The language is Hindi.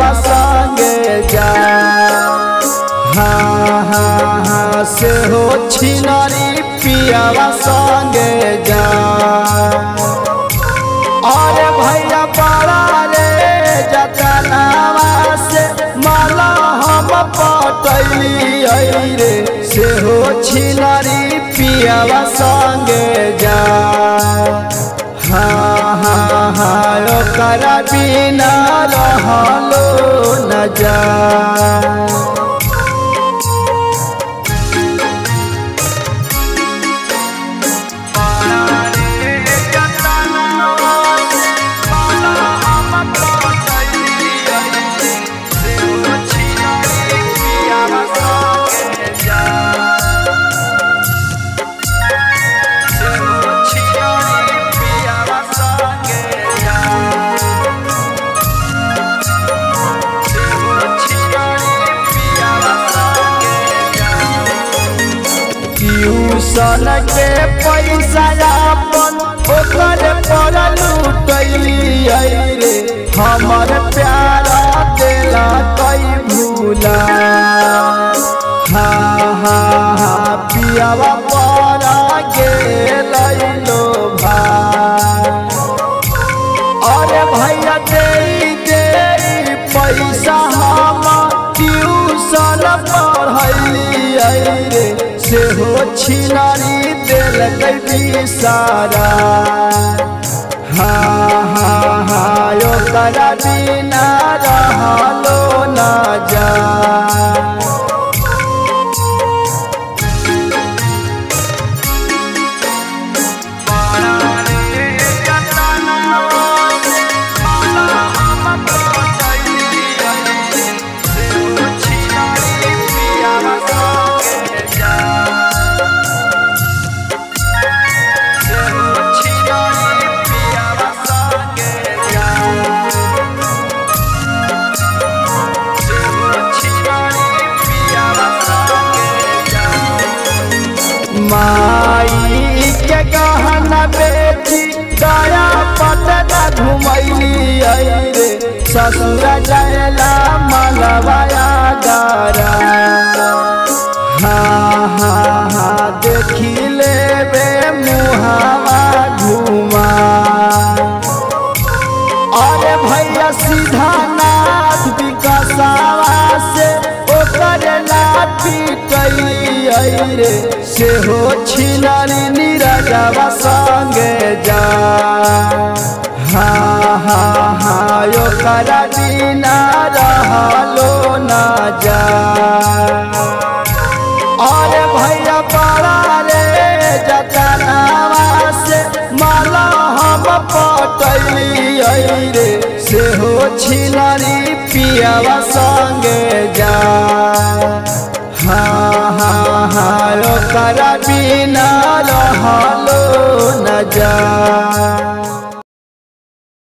पियावा संगे जा हाँ हाँ हाँ से हो छिनारी पियावा संगे जा अरे भैया बड़ा रे जतनावा से माला हम पटैली से हो छिनारी बिना रहलो न जा। ट्यूशन के पैसा अपन ओकर पर लुटैली रे। हमर प्यारा देला कई भूला। हाँ हाँ हाँ पियावा पर गेल लो अरे भैया दे दे पैसा हम ट्यूशन पढ़ैली रे। से हो छिनारी दिल सारा। हाँ हाँ हाँ करा बिना रहलो ना जा। माई के गहना बेटी दया पटना घुमैली ससुर जयला मलबाया कई रे से हो छिनारी नीरजवा संगे जा। हाँ हाँ हाँ ओकर बिना रहलो न जा। अरे भैया बड़ा रे से माला हम पटैली रे से हो छिनारी पियावा संगे जा। कहारो कर बिना न जा।